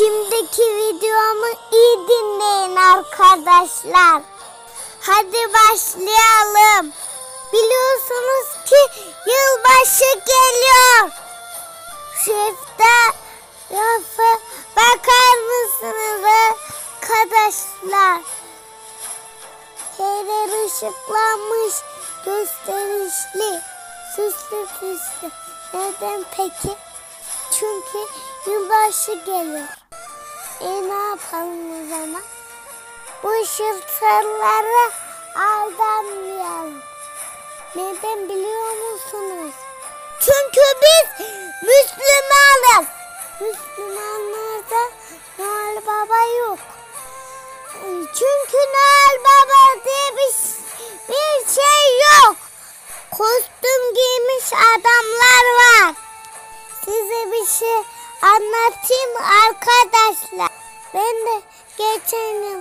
Şimdiki videomu iyi dinleyin arkadaşlar. Hadi başlayalım. Biliyorsunuz ki yılbaşı geliyor. Şefte rafa bakar mısınız arkadaşlar? Şeyler ışıklanmış, gösterişli, süslü püslü. Neden peki? Çünkü yılbaşı geliyor. E ne yapalım o zaman? Bu ışıltılara aldanmayalım. Neden biliyor musunuz? Çünkü biz Müslümanız. Müslümanlarda Noel Baba yok. Çünkü Noel Baba diye bir, bir şey yok. Kostüm giymiş adamlar var. Size bir şey anlatayım arkadaşlar. Ben de geçen yıl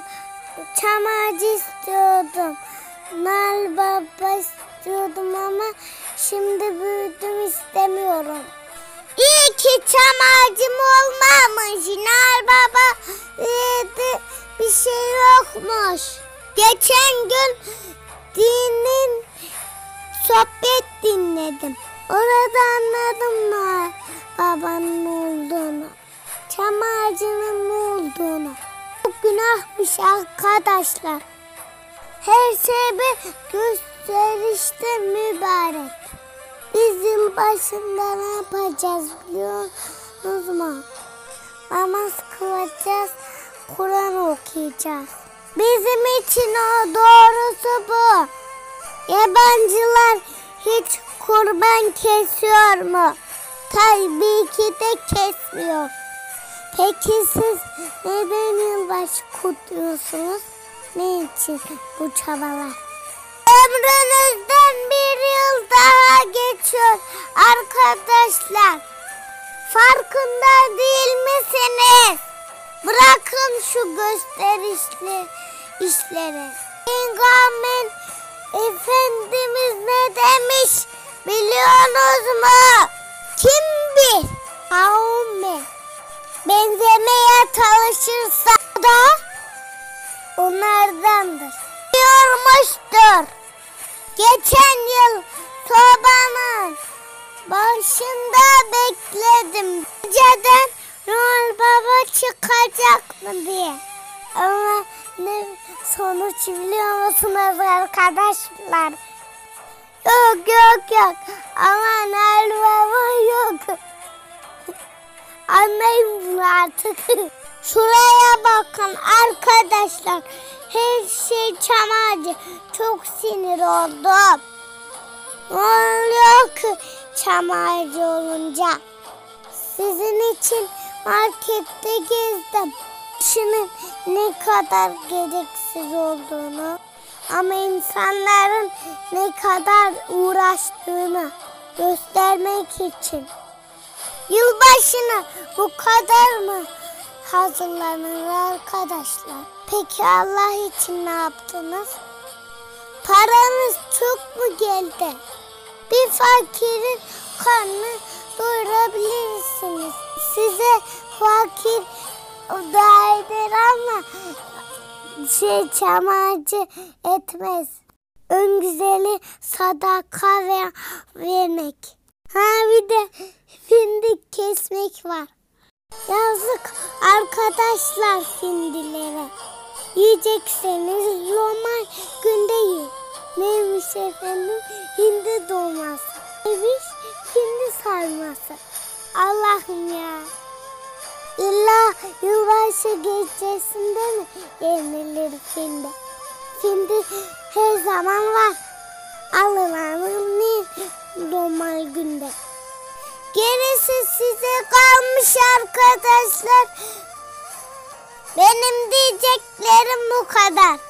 çam ağacı istiyordum. Noel Baba istiyordum ama şimdi büyüdüm istemiyorum. İyi ki çam ağacım olmamış. Noel Baba dedi bir şey yokmuş. Geçen gün dinin sohbet dinledim. Orada anladım Noel babanın olduğunu. Çam ağacının olduğunu. Çok günahmış arkadaşlar. Her şey bir gösterişte mübarek. Biz yıl başında ne yapacağız biliyorsunuz mu? Namaz kılacağız, Kur'an okuyacağız. Bizim için o doğrusu bu. Yabancılar hiç kurban kesiyor mu? Tabii ki de kesmiyor. Peki siz neden yılbaşı kutluyorsunuz? Ne için bu çabalar? Ömrünüzden bir yıl daha geçiyor arkadaşlar. Farkında değil misiniz? Bırakın şu gösterişli işleri. Peygamber Efendimiz ne demiş biliyorsunuz mu? Kim bil? Kavmi. Benzemeye çalışırsa da onlardandır. Diyormuştur. Geçen yıl sobanın başında bekledim. Geceden Noel Baba çıkacak mı diye. Ama ne sonuç biliyor musunuz arkadaşlar? Yok yok yok. Ama Noel Baba artık. Şuraya bakın arkadaşlar. Her şey çam. Çok sinir oldum. Ne oluyor ki çam olunca? Sizin için markette gezdim. Şunun ne kadar gereksiz olduğunu ama insanların ne kadar uğraştığını göstermek için. Yılbaşına bu kadar mı hazırlanır arkadaşlar? Peki Allah için ne yaptınız? Paranız çok mu geldi? Bir fakirin karnını doyurabilirsiniz. Size fakir dua eder ama şey çam ağacı etmez. En güzeli sadaka ve vermek. Ha bir de findik kesmek var. Yazık arkadaşlar findilere. Yiyecekseniz normal günde yiyin. Neymiş efendim? Hindi dolması. Neymiş? Hindi sarması. Allah'ım ya. İlla yılbaşı gecesinde mi yenilir hindi? Hindi her zaman var. Alınanın normal günde. Gerisi size kalmış arkadaşlar. Benim diyeceklerim bu kadar.